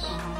Yes.